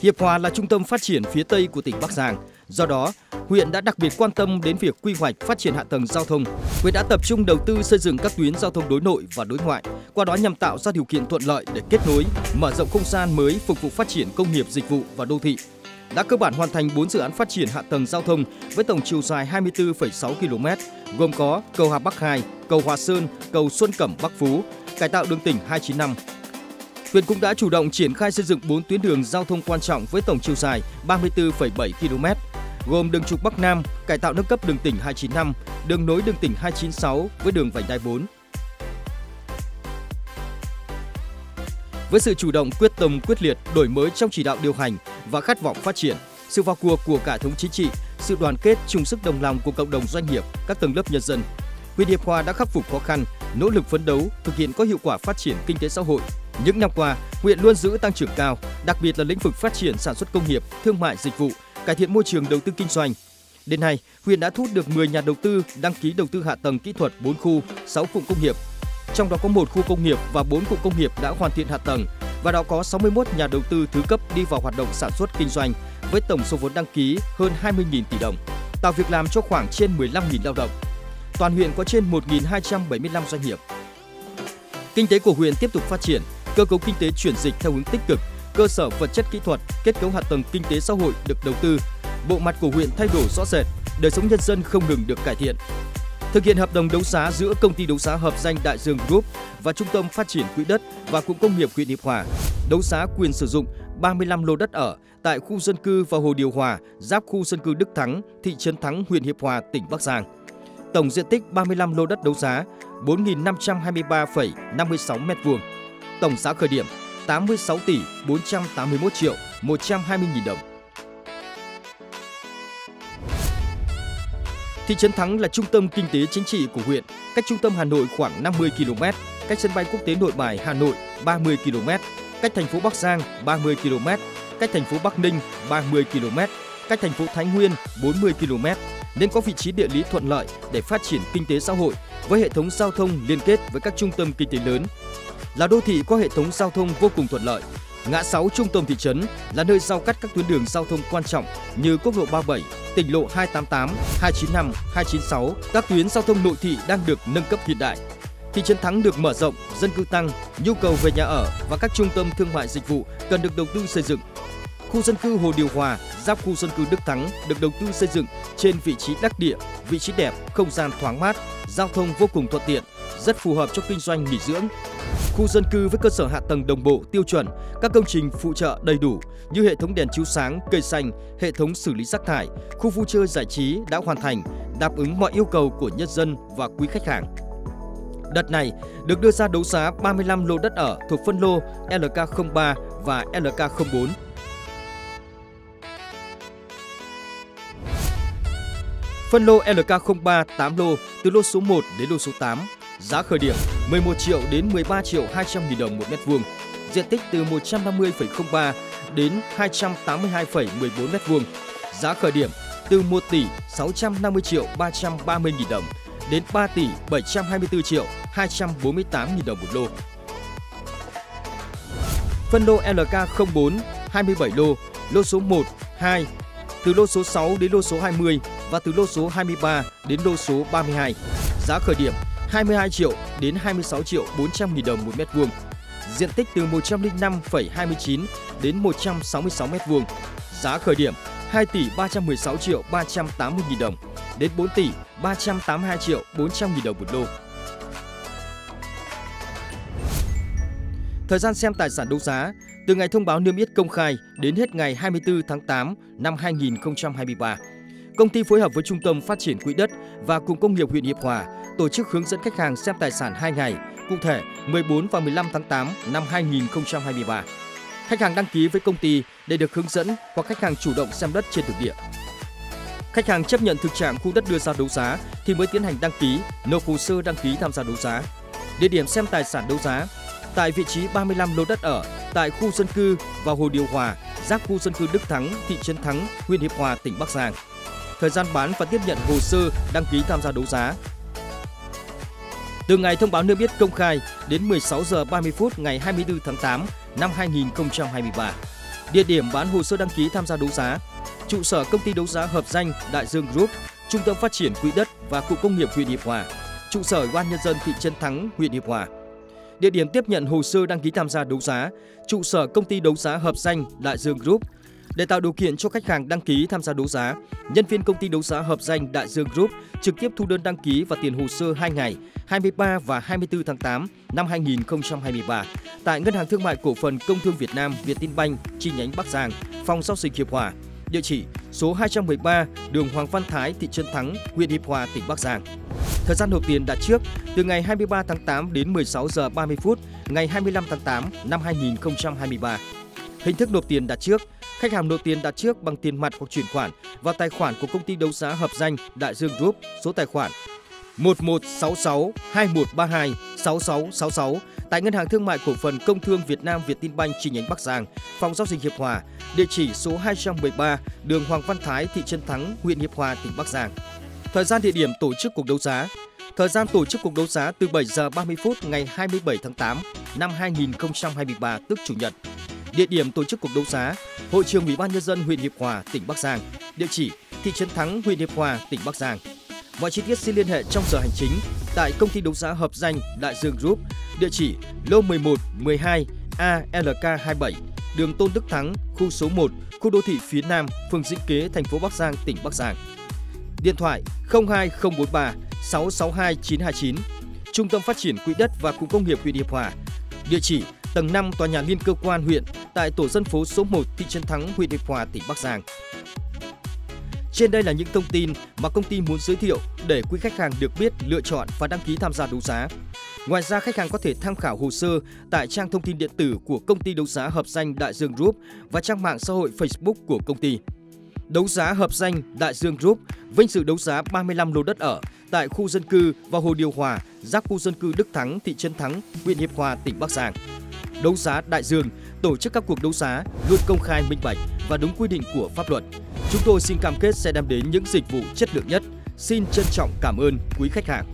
Hiệp Hòa là trung tâm phát triển phía Tây của tỉnh Bắc Giang. Do đó, huyện đã đặc biệt quan tâm đến việc quy hoạch phát triển hạ tầng giao thông. Huyện đã tập trung đầu tư xây dựng các tuyến giao thông đối nội và đối ngoại, qua đó nhằm tạo ra điều kiện thuận lợi để kết nối, mở rộng không gian mới phục vụ phát triển công nghiệp dịch vụ và đô thị. Đã cơ bản hoàn thành 4 dự án phát triển hạ tầng giao thông với tổng chiều dài 24,6 km, gồm có cầu Hà Bắc 2, cầu Hòa Sơn, cầu Xuân Cẩm Bắc Phú, cải tạo đường tỉnh 295, Huyện cũng đã chủ động triển khai xây dựng 4 tuyến đường giao thông quan trọng với tổng chiều dài 34,7 km, gồm đường trục Bắc Nam, cải tạo nâng cấp đường tỉnh 295, đường nối đường tỉnh 296 với đường vành đai 4. Với sự chủ động quyết tâm quyết liệt, đổi mới trong chỉ đạo điều hành và khát vọng phát triển, sự vào cuộc của cả thống chính trị, sự đoàn kết, chung sức đồng lòng của cộng đồng doanh nghiệp, các tầng lớp nhân dân, huyện Hiệp Hòa đã khắc phục khó khăn, nỗ lực phấn đấu, thực hiện có hiệu quả phát triển kinh tế xã hội, những năm qua, huyện luôn giữ tăng trưởng cao, đặc biệt là lĩnh vực phát triển sản xuất công nghiệp, thương mại dịch vụ, cải thiện môi trường đầu tư kinh doanh. Đến nay, huyện đã thu hút được 10 nhà đầu tư đăng ký đầu tư hạ tầng kỹ thuật 4 khu, 6 cụm công nghiệp. Trong đó có một khu công nghiệp và 4 cụm công nghiệp đã hoàn thiện hạ tầng và đã có 61 nhà đầu tư thứ cấp đi vào hoạt động sản xuất kinh doanh với tổng số vốn đăng ký hơn 20.000 tỷ đồng, tạo việc làm cho khoảng trên 15.000 lao động. Toàn huyện có trên 1.275 doanh nghiệp. Kinh tế của huyện tiếp tục phát triển, cơ cấu kinh tế chuyển dịch theo hướng tích cực, cơ sở vật chất kỹ thuật, kết cấu hạ tầng kinh tế xã hội được đầu tư, bộ mặt của huyện thay đổi rõ rệt, đời sống nhân dân không ngừng được cải thiện. Thực hiện hợp đồng đấu giá giữa công ty đấu giá hợp danh Đại Dương Group và Trung tâm Phát triển Quỹ đất và Cụm Công nghiệp huyện Hiệp Hòa, đấu giá quyền sử dụng 35 lô đất ở tại khu dân cư và Hồ Điều Hòa, giáp khu dân cư Đức Thắng, thị trấn Thắng, huyện Hiệp Hòa, tỉnh Bắc Giang. Tổng diện tích 35 lô đất đấu giá 4.523,56 m2 tổng giá khởi điểm 86 tỷ 481 triệu 120 nghìn đồng. Thị trấn Thắng là trung tâm kinh tế chính trị của huyện, cách trung tâm Hà Nội khoảng 50 km, cách sân bay quốc tế Nội Bài Hà Nội 30 km, cách thành phố Bắc Giang 30 km, cách thành phố Bắc Ninh 30 km, cách thành phố Thái Nguyên 40 km, nên có vị trí địa lý thuận lợi để phát triển kinh tế xã hội với hệ thống giao thông liên kết với các trung tâm kinh tế lớn là đô thị có hệ thống giao thông vô cùng thuận lợi. Ngã 6 trung tâm thị trấn là nơi giao cắt các tuyến đường giao thông quan trọng như quốc lộ 37, tỉnh lộ 288, 295, 296. Các tuyến giao thông nội thị đang được nâng cấp hiện đại. Thị trấn Thắng được mở rộng, dân cư tăng, nhu cầu về nhà ở và các trung tâm thương mại dịch vụ cần được đầu tư xây dựng. Khu dân cư Hồ Điều Hòa, giáp khu dân cư Đức Thắng được đầu tư xây dựng trên vị trí đắc địa, vị trí đẹp, không gian thoáng mát, giao thông vô cùng thuận tiện, rất phù hợp cho kinh doanh nghỉ dưỡng. Khu dân cư với cơ sở hạ tầng đồng bộ, tiêu chuẩn, các công trình phụ trợ đầy đủ như hệ thống đèn chiếu sáng, cây xanh, hệ thống xử lý rác thải, khu vui chơi giải trí đã hoàn thành, đáp ứng mọi yêu cầu của nhân dân và quý khách hàng. Đợt này được đưa ra đấu giá 35 lô đất ở thuộc phân lô LK03 và LK04 Phân lô LK03 8 lô từ lô số 1 đến lô số 8 Giá khởi điểm 11 triệu đến 13 triệu 200 nghìn đồng một mét vuông, diện tích từ 150,03 đến 282,14 mét vuông. Giá khởi điểm từ 1 tỷ 650 triệu 330 nghìn đồng đến 3 tỷ 724 triệu 248 nghìn đồng một lô. Phân lô LK04 27 lô, lô số 1, 2, từ lô số 6 đến lô số 20 và từ lô số 23 đến lô số 32. Giá khởi điểm 22 triệu đến 26 triệu 400 nghìn đồng một mét vuông. Diện tích từ 105,29 đến 166 mét vuông. Giá khởi điểm 2 tỷ 316 triệu 380 nghìn đồng đến 4 tỷ 382 triệu 400 nghìn đồng một lô. Thời gian xem tài sản đấu giá từ ngày thông báo niêm yết công khai đến hết ngày 24 tháng 8 năm 2023. Công ty phối hợp với Trung tâm Phát triển Quỹ đất và cụm Công nghiệp huyện Hiệp Hòa tổ chức hướng dẫn khách hàng xem tài sản 2 ngày, cụ thể 14 và 15 tháng 8 năm 2023. Khách hàng đăng ký với công ty để được hướng dẫn hoặc khách hàng chủ động xem đất trên thực địa. Khách hàng chấp nhận thực trạng khu đất đưa ra đấu giá thì mới tiến hành đăng ký, nộp hồ sơ đăng ký tham gia đấu giá. Địa điểm xem tài sản đấu giá tại vị trí 35 lô đất ở tại khu dân cư và Hồ Điều Hòa, giáp khu dân cư Đức Thắng, thị trấn Thắng, huyện Hiệp Hòa, tỉnh Bắc Giang. Thời gian bán và tiếp nhận hồ sơ đăng ký tham gia đấu giá từ ngày thông báo niêm yết công khai đến 16 giờ 30 phút ngày 24 tháng 8 năm 2023. Địa điểm bán hồ sơ đăng ký tham gia đấu giá: trụ sở công ty đấu giá hợp danh Đại Dương Group, Trung tâm phát triển quỹ đất và cụm công nghiệp huyện Hiệp Hòa, trụ sở Ủy ban nhân dân thị trấn Thắng, huyện Hiệp Hòa. Địa điểm tiếp nhận hồ sơ đăng ký tham gia đấu giá: trụ sở công ty đấu giá hợp danh Đại Dương Group. Để tạo điều kiện cho khách hàng đăng ký tham gia đấu giá, nhân viên công ty đấu giá hợp danh Đại Dương Group trực tiếp thu đơn đăng ký và tiền hồ sơ 2 ngày 23 và 24 tháng 8 năm 2023 tại Ngân hàng Thương mại Cổ phần Công thương Việt Nam Vietinbank chi nhánh Bắc Giang, phòng giao dịch Hiệp Hòa, địa chỉ số 213 đường Hoàng Văn Thái, thị trấn Thắng, huyện Hiệp Hòa, tỉnh Bắc Giang. Thời gian nộp tiền đặt trước từ ngày 23 tháng 8 đến 16 giờ 30 phút ngày 25 tháng 8 năm 2023. Hình thức nộp tiền đặt trước, khách hàng nộp tiền đặt trước bằng tiền mặt hoặc chuyển khoản vào tài khoản của công ty đấu giá hợp danh Đại Dương Group, số tài khoản 1166 2132 6666 tại Ngân hàng Thương mại Cổ phần Công thương Việt Nam Vietinbank chi nhánh Bắc Giang, phòng giao dịch Hiệp Hòa, địa chỉ số 213, đường Hoàng Văn Thái, thị trấn Thắng, huyện Hiệp Hòa, tỉnh Bắc Giang. Thời gian địa điểm tổ chức cuộc đấu giá Thời gian tổ chức cuộc đấu giá từ 7 giờ 30 phút ngày 27 tháng 8 năm 2023 tức Chủ nhật. Địa điểm tổ chức cuộc đấu giá: Hội trường Ủy ban nhân dân huyện Hiệp Hòa, tỉnh Bắc Giang. Địa chỉ: thị trấn Thắng, huyện Hiệp Hòa, tỉnh Bắc Giang. Mọi chi tiết xin liên hệ trong giờ hành chính tại công ty đấu giá hợp danh Đại Dương Group, địa chỉ lô 11 12 ALK27, đường Tôn Đức Thắng, khu số 1, khu đô thị phía Nam, phường Dĩnh Kế, thành phố Bắc Giang, tỉnh Bắc Giang. Điện thoại 02043 662 929. Trung tâm phát triển quỹ đất và cụm công nghiệp huyện Hiệp Hòa. Địa chỉ tầng 5 tòa nhà liên cơ quan huyện tại tổ dân phố số 1 thị trấn Thắng, huyện Hiệp Hòa, tỉnh Bắc Giang. Trên đây là những thông tin mà công ty muốn giới thiệu để quý khách hàng được biết, lựa chọn và đăng ký tham gia đấu giá. Ngoài ra, khách hàng có thể tham khảo hồ sơ tại trang thông tin điện tử của công ty đấu giá hợp danh Đại Dương Group và trang mạng xã hội Facebook của công ty. Đấu giá hợp danh Đại Dương Group vinh dự đấu giá 35 lô đất ở tại khu dân cư và hồ điều hòa giáp khu dân cư Đức Thắng, thị trấn Thắng, huyện Hiệp Hòa, tỉnh Bắc Giang đấu giá đại dương, tổ chức các cuộc đấu giá luôn công khai minh bạch và đúng quy định của pháp luật. Chúng tôi xin cam kết sẽ đem đến những dịch vụ chất lượng nhất. Xin trân trọng cảm ơn quý khách hàng.